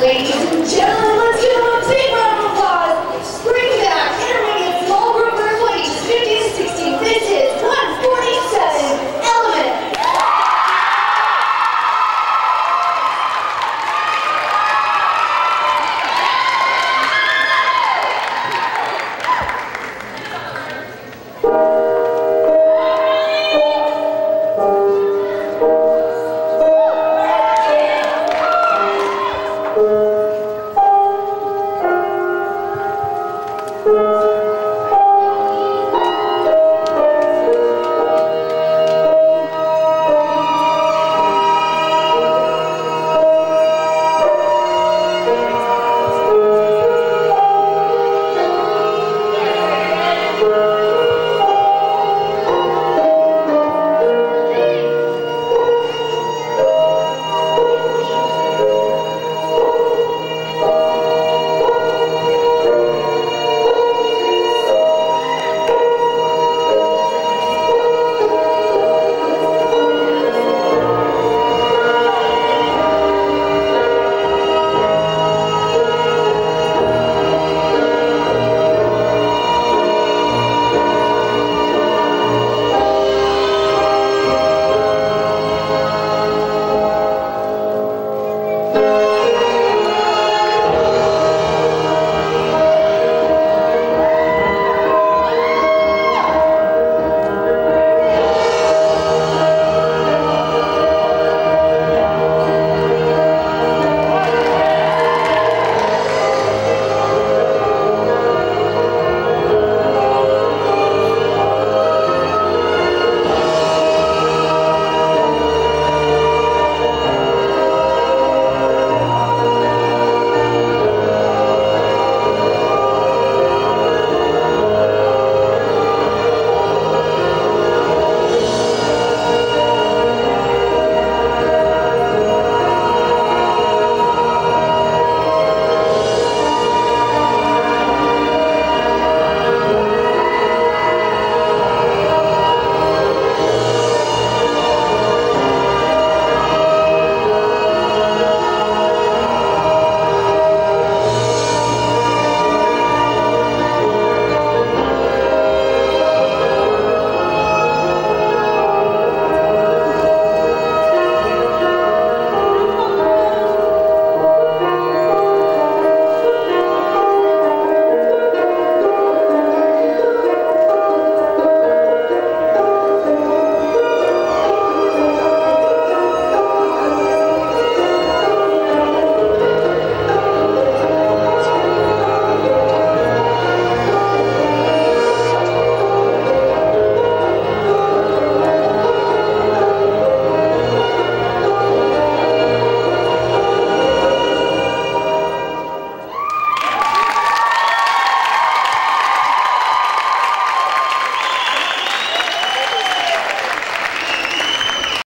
Ladies and gentlemen, let's give